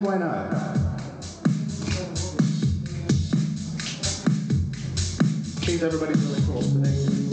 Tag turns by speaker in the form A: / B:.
A: Why not? Please, everybody's really cool today.